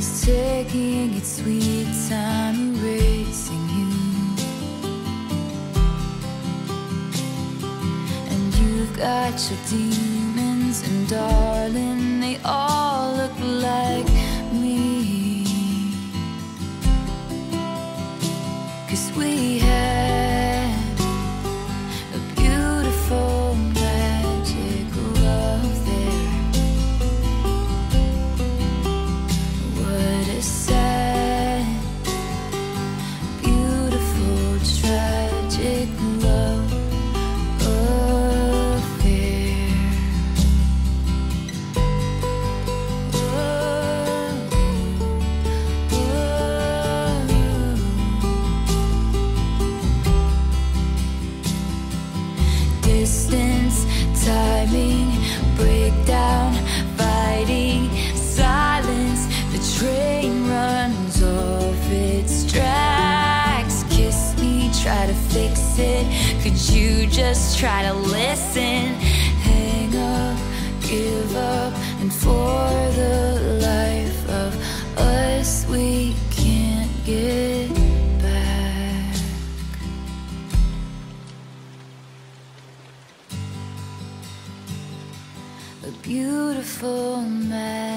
Is taking its sweet time, erasing you. And you've got your demons, and darling, they all look like me. Cause we had Distance, timing, breakdown, it. Could you just try to listen? Hang up, give up, and for the life of us, we can't get back. A beautiful there.